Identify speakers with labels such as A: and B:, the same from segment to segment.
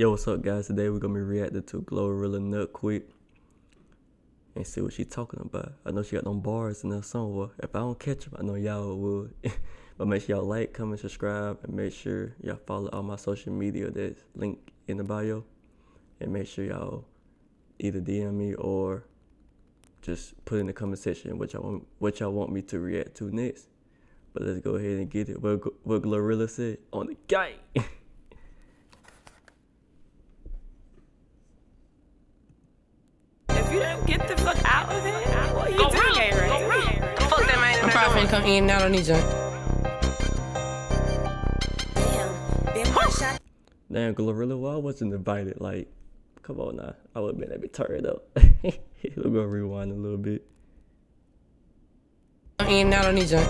A: Yo, what's up, guys? Today we're gonna be reacting to Glorilla Nut Quick and see what she talking about. I know she got them bars in that song. Well, if I don't catch them, I know y'all will. but make sure y'all like, comment, subscribe, and make sure y'all follow all my social media that's linked in the bio. And make sure y'all either DM me or just put in the comment section what y'all want, what y'all want me to react to next. But let's go ahead and get it. What, what Glorilla said on the game.
B: that.
C: I'm finna come in out on these joint.
A: Damn, Glorilla, why I wasn't invited? Like, come on now. I would have been able to turn it up. We're gonna rewind a little bit.
C: I'm in out on these joint.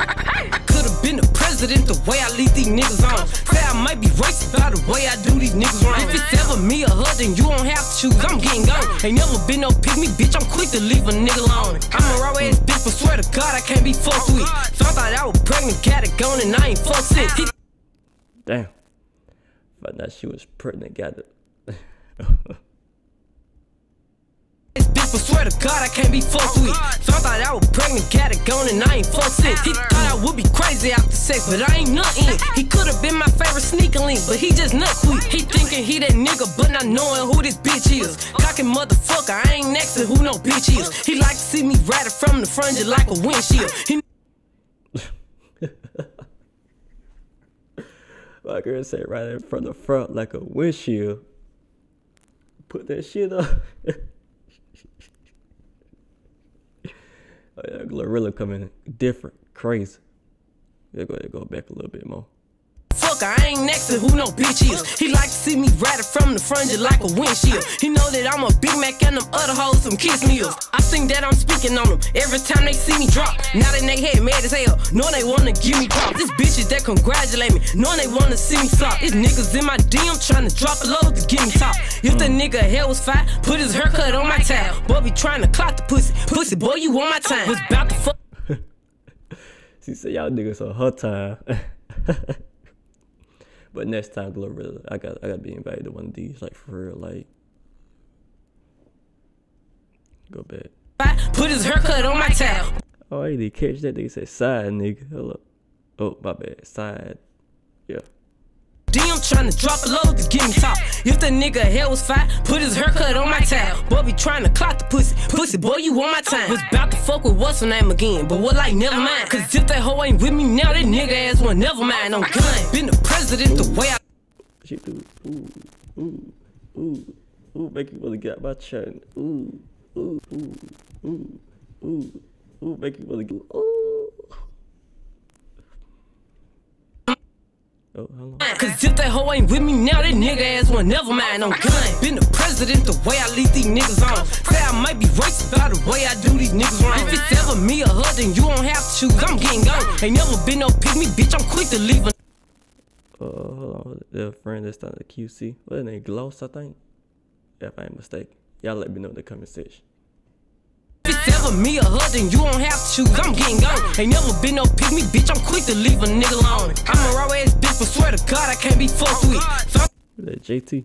C: I could've been the president the way I lead these niggas on. Say I might be racist by the way I do these niggas wrong. If it's ever me or her, then you don't have to choose. I'm getting gone. Ain't never been no pick me, bitch. I'm quick to leave a nigga alone. I'm a raw ass bitch, but swear to God I can't be fucked with. So I thought I was pregnant, got it gone, and I ain't fucked since. He
A: Damn. But now she was pregnant, got it.
C: But swear to God I can't be fucked oh, with. So I thought I was pregnant, got it gone, and I ain't fucked since. He thought I would be crazy after sex, but I ain't nothing. He could've been my favorite sneaker link, but he just nut quick. He thinking he that nigga, but not knowing who this bitch is. Cocking motherfucker, I ain't next to who no bitch is. He like to see me ratted from the front just like a windshield. He
A: My girl said right in front of the front like a windshield. Put that shit up. oh yeah, Glorilla coming different, crazy. Yeah, go ahead, go back a little bit more.
C: I ain't next to who no bitch is. He like to see me ratted from the front just like a windshield. He know that I'm a Big Mac and them other hoes some kiss meals. I think that I'm speaking on them every time they see me drop. Now that they head mad as hell, knowing they wanna give me pop. This bitches that congratulate me, knowing they wanna see me flop. These niggas in my DM trying to drop a load to give me top. If the nigga hair was fat, put his haircut on my tab. Boy be trying to clock the pussy. Pussy, boy, you want my time. Was about to fuck.
A: She said y'all niggas on her time. but next time, Glorilla, I got I gotta be invited to one of these, like for real, like. Go back.
C: Put his haircut on my tab.
A: Oh, I didn't catch that. They said side, nigga. Hello. Oh, my bad. Side. Yeah.
C: DM trying to drop a load to give me top. If the nigga hair was fat, put his haircut on my tab. Boy be trying to clock the pussy. Pussy, boy, you want my time. Was about to fuck with what's her name again, but what like never mind. Cause if that hoe ain't with me now, that nigga ass one never mind. I'm gun. Been the president the way I
A: She do. Ooh, ooh, ooh, ooh. Make you wanna get out my chin. Ooh, ooh, ooh, ooh, ooh, ooh. Make you wanna get. Ooh. Oh, hold on.
C: Cause if that hoe ain't with me now, that nigga ass one never mind. I'm gun. Been the president the way I lead these niggas on. Say I might be racist by the way I do these niggas wrong. If it's ever me or her, then you don't have to choose. I'm getting gone. Ain't never been no pick me, bitch. I'm quick to leave a
A: Uh, hold on. The friend that's on the QC. What is name? Gloss, I think. If I ain't mistaken. Y'all let me know in the comment section.
C: If ever me or her, then you don't have to choose. I'm getting gone. Ain't never been no pick oh, me, bitch. I'm quick to leave a nigga alone. I'm a raw ass bitch, but swear to God, I can't be fucked oh, with. So
A: Is that JT?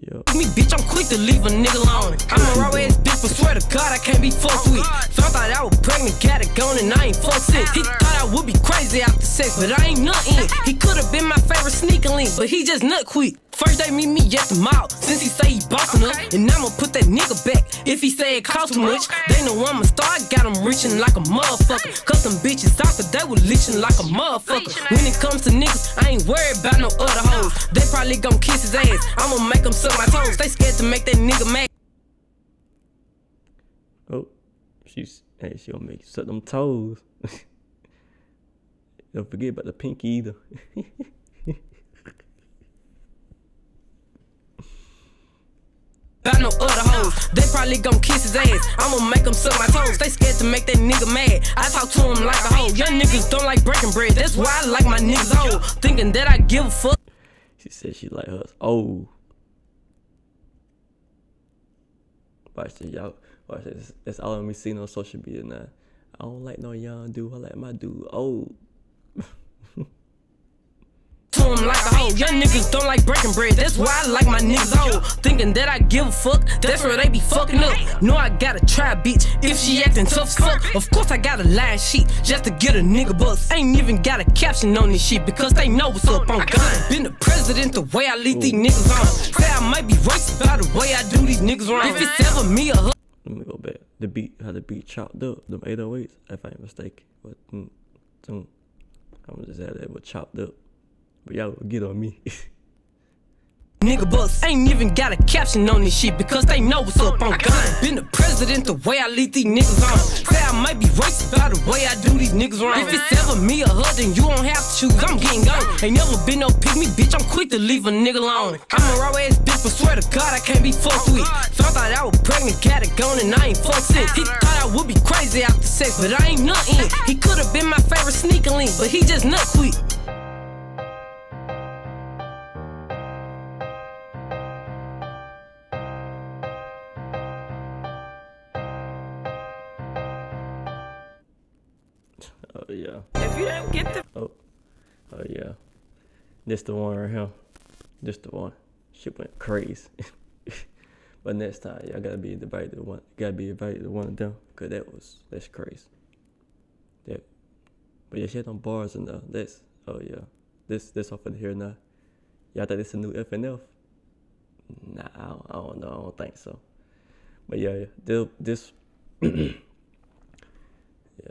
A: Yo.
C: me, bitch, I'm quick to leave a nigga alone. I'm a raw ass bitch, but swear to God, I can't be fucked with. So I thought I was pregnant, got it gone, and I ain't fucked since. He thought I would be crazy after sex, but I ain't nothing. He could've been my favorite sneaker link, but he just nut quick. First they meet me at the mall, since he say he bossing up, and I'ma put that nigga back. If he say it cost too much, they know I'm a star. I got him reaching like a motherfucker. Cause some bitches out, but they was leeching like a motherfucker. When eh? it comes to niggas, I ain't worried about no other hoes. They probably gon' kiss his ass. I'ma make them suck my toes. They scared to make that nigga mad.
A: Oh, she's hey, she gonna make you suck them toes. Don't forget about the pinky either.
C: No other hoes. They probably gon' kiss his ass. I'ma make them suck my toes. They scared to make that nigga mad. I talk to him like a hoe. Young niggas don't like breaking bread. That's why I like my niggas old. Thinking that I give a fuck.
A: she said she like hers. Oh. Watch this, y'all. Watch this. That's all we seen on social media now. I don't like no young dude. I like my dude old.
C: old. Young niggas don't like breaking bread, that's why I like my niggas old. Thinking that I give a fuck, that's where they be fucking up. Know I gotta try, bitch, if she acting tough as fuck. Of course I got a line sheet just to get a nigga bucks. Ain't even got a caption on this shit because they know what's up on gun. Been the president the way I lead these niggas on. Say I might be racist by the way I do these niggas wrong. If it's ever me or her.
A: Let me go back. The beat, how the beat chopped up, them 808s, if I ain't mistaken. But, mm, mm, I'm just add that, but chopped up. But y'all get on me.
C: Nigga bucks ain't even got a caption on this shit because they know what's up on gun. Been the president the way I lead these niggas on. Say I might be racist by the way I do these niggas wrong. If it's ever me or her, then you don't have to choose. I'm getting gone. Ain't never been no me, bitch. I'm quick to leave a nigga alone. I'm a raw ass bitch, but swear to God, I can't be fucked with. Thought that I was pregnant, got it gone, and I ain't fucked since. He thought I would be crazy after sex, but I ain't nothing. He could have been my favorite sneaker link, but he just nut quick.
A: Oh, yeah.
B: If you don't get the
A: Oh, oh yeah. This the one right here. This the one. Shit went crazy. but next time, y'all gotta be invited to one. Gotta be invited to one of them, cause that was that's crazy. That, but yeah, she had on bars and uh, this. Oh yeah, this this off of here now. Y'all think this a new FNF? Nah, I don't, I don't know. I don't think so. But yeah, yeah this, this yeah,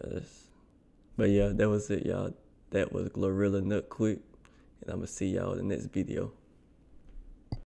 A: this. But yeah, that was it, y'all. That was Glorilla Nut Quick. And I'm going to see y'all in the next video.